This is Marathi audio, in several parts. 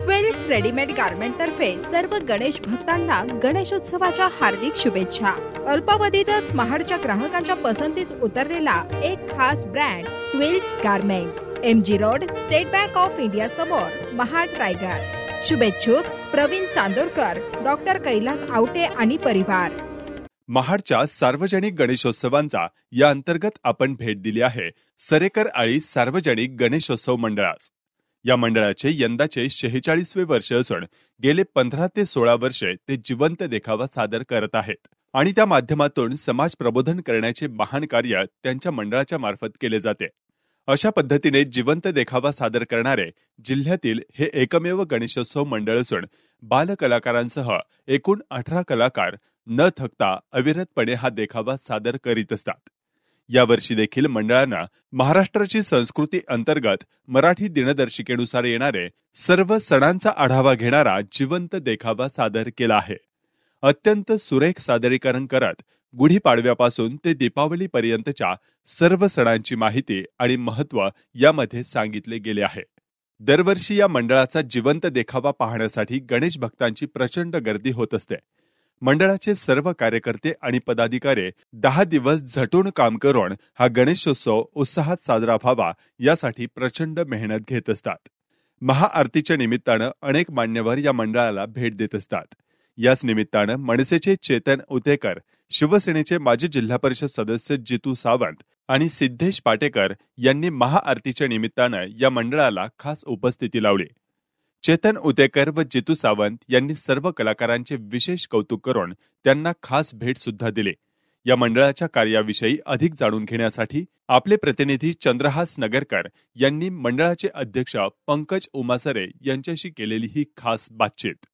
वेल्स रेडीमेड गार्मेंट तर्फे सर्व गणेश भक्तांना गणेशोत्सवाच्या हार्दिक शुभेच्छा. अल्पावधीतच महाडच्या ग्राहकांच्या पसंतीस उतरलेला एक खास brand twills garment M G road State Bank of India समोर महाड रायगड. शुभेच्छुक प्रवीण चांदोरकर डॉक्टर कैलास आवटे आणि परिवार. महाडच्या सार्वजनिक गणेशोत्सवांचा या अंतर्गत आपण भेट दिली आहे. सरेकर आळी सार्वजनिक गणेशोत्सव मंडळास. या मंडळाचे यंदाचे शेहेचाळीसवे वर्ष असून गेले पंधरा ते सोळा वर्षे ते जिवंत देखावा सादर करत आहेत. आणि त्या माध्यमातून समाज प्रबोधन करण्याचे महान कार्य त्यांच्या मंडळाच्या मार्फत केले जाते. अशा पद्धतीने जिवंत देखावा सादर करणारे जिल्ह्यातील हे एकमेव गणेशोत्सव मंडळ असून बालकलाकारांसह एकूण अठरा कलाकार न थकता अविरतपणे हा देखावा सादर करीत असतात. यावर्षी देखील मंडळानं महाराष्ट्राची संस्कृती अंतर्गत मराठी दिनदर्शिकेनुसार येणारे सर्व सणांचा आढावा घेणारा जिवंत देखावा सादर केला आहे. अत्यंत सुरेख सादरीकरण करत गुढीपाडव्यापासून ते दीपावलीपर्यंतच्या सर्व सणांची माहिती आणि महत्त्व यामध्ये सांगितले गेले आहे. दरवर्षी या मंडळाचा जिवंत देखावा पाहण्यासाठी गणेश भक्तांची प्रचंड गर्दी होत असते. मंडळाचे सर्व कार्यकर्ते आणि पदाधिकारी दहा दिवस झटून काम करून हा गणेशोत्सव उत्साहात साजरा व्हावा यासाठी प्रचंड मेहनत घेत असतात. महाआरतीच्या निमित्तानं अनेक मान्यवर या मंडळाला भेट देत असतात. याच निमित्तानं मनसेचे चेतन उतेकर शिवसेनेचे माजी जिल्हा परिषद सदस्य जितू सावंत आणि सिद्धेश पाटेकर यांनी महाआरतीच्या निमित्तानं या मंडळाला खास उपस्थिती लावली. चेतन उतेकर व जितू सावंत यांनी सर्व कलाकारांचे विशेष कौतुक करून त्यांना खास भेट सुद्धा दिले. या मंडळाच्या कार्याविषयी अधिक जाणून घेण्यासाठी आपले प्रतिनिधी चंद्रहास नगरकर यांनी मंडळाचे अध्यक्ष पंकज उमासरे यांच्याशी केलेली ही खास बातचीत.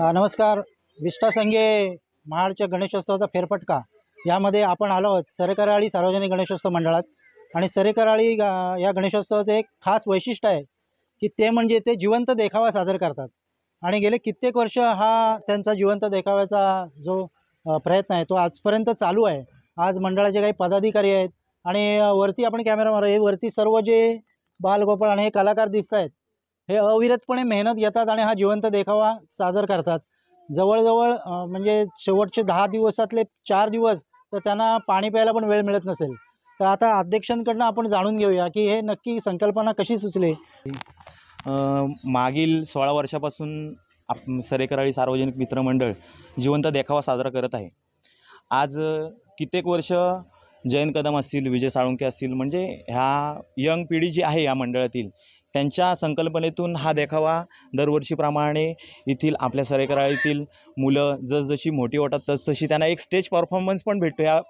नमस्कार. विष्ठा संघे महाडच्या गणेशोत्सवाचा फेरफटका. यामध्ये आपण आलो आहोत सरेकराळी सार्वजनिक गणेशोत्सव मंडळात. आणि सरेकराळी या गणेशोत्सवाचं एक खास वैशिष्ट्य आहे. की ते म्हणजे ते जिवंत देखावा सादर करतात. आणि गेले कित्येक वर्ष हा त्यांचा जिवंत देखाव्याचा जो प्रयत्न आहे तो आजपर्यंत चालू आहे. आज मंडळाचे काही पदाधिकारी आहेत आणि वरती आपण कॅमेरा मारा. वरती सर्व जे बालगोपाळ आणि हे कलाकार दिसत आहेत हे अविरतपणे मेहनत घेतात आणि हा जिवंत देखावा सादर करतात. जवळजवळ म्हणजे शेवटचे दहा दिवसातले चार दिवस तर त्यांना पाणी प्यायला पण वेळ मिळत नसेल. तर आता अध्यक्षांकडनं आपण जाणून घेऊया की हे नक्की संकल्पना कशी सुचली? मागील सोळा वर्षापासून आप सरेकराळी सार्वजनिक मित्रमंडळ जिवंत देखावा साजरा करत आहे. आज कित्येक वर्ष जयंत कदम असतील विजय साळुंके असतील म्हणजे ह्या यंग पिढी जी आहे या मंडळातील त्यांच्या संकल्पनेतून हा देखावा दरवर्षीप्रमाणे येथील आपल्या सरेकराळीतील मुलं जसजशी मोठी होतात तसतशी त्यांना एक स्टेज परफॉर्मन्स पण भेटतो या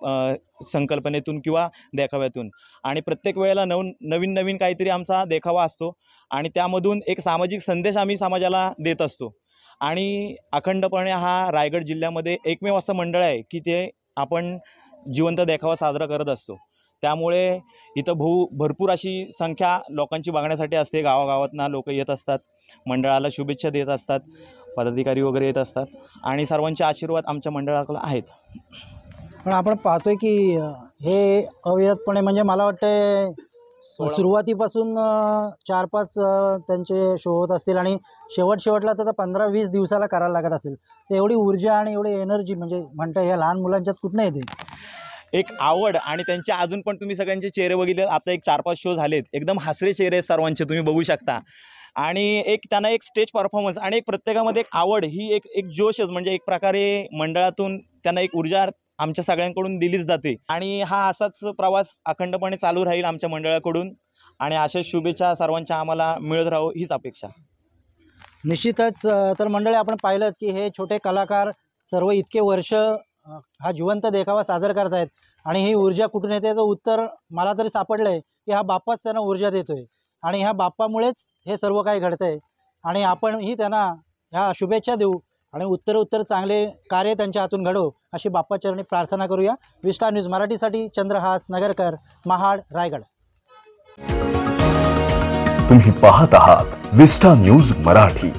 संकल्पनेतून किंवा देखाव्यातून. आणि प्रत्येक वेळेला नव नवीन नवीन काहीतरी आमचा देखावा असतो आणि त्यामधून एक सामाजिक संदेश आम्ही समाजाला देत असतो. आणि अखंडपणे हा रायगड जिल्ह्यामध्ये एकमेव असं मंडळ आहे की ते आपण जिवंत देखावा साजरा करत असतो. त्यामुळे इथं भू भरपूर अशी संख्या लोकांची बघण्यासाठी असते. गावागावातनं लोक येत असतात. मंडळाला शुभेच्छा देत असतात. पदाधिकारी वगैरे येत असतात. आणि सर्वांचे आशीर्वाद आमच्या मंडळाकडे आहेत. पण आपण पाहतोय की हे अविरतपणे म्हणजे मला वाटतं सुरुवातीपासून चार पाच त्यांचे शो होत असतील आणि शेवट शेवटला तर पंधरा वीस दिवसाला करायला लागत असेल. तर एवढी ऊर्जा आणि एवढी एनर्जी म्हणजे म्हणतं या लहान मुलांच्यात कुठनं येते? एक आवड आणि त्यांचे अजून पण तुम्ही सगळ्यांचे चेहरे बघितले आता एक चार पाच शो झालेत. एकदम हसरे चेहरे आहेत सर्वांचे तुम्ही बघू शकता. आणि एक त्यांना एक स्टेज परफॉर्मन्स आणि एक प्रत्येकामध्ये एक आवड ही एक एक जोशच म्हणजे एक प्रकारे मंडळातून त्यांना एक ऊर्जा आमच्या सगळ्यांकडून दिलीच जाते. आणि हा असाच प्रवास अखंडपणे चालू राहील आमच्या मंडळाकडून. आणि अशाच शुभेच्छा सर्वांच्या आम्हाला मिळत राहू हीच अपेक्षा. निश्चितच तर मंडळी आपण पाहिलं की हे छोटे कलाकार सर्व इतके वर्ष हा जिवंत देखावा सादर करतायत. आणि ही ऊर्जा कुठून येते? याचं उत्तर मला तरी सापडलं आहे की हा बाप्पाच त्यांना ऊर्जा देतोय. आणि ह्या बाप्पामुळेच हे सर्व काही घडतंय. आणि आपणही त्यांना ह्या शुभेच्छा देऊ आणि उत्तर उत्तर चांगले कार्य त्यांच्या हातून घडो अशी बाप्पाचरणी प्रार्थना करूया. विष्टा न्यूज मराठीसाठी चंद्रहास नगरकर महाड रायगड. तुम्ही पाहत आहात विस्टा न्यूज मराठी.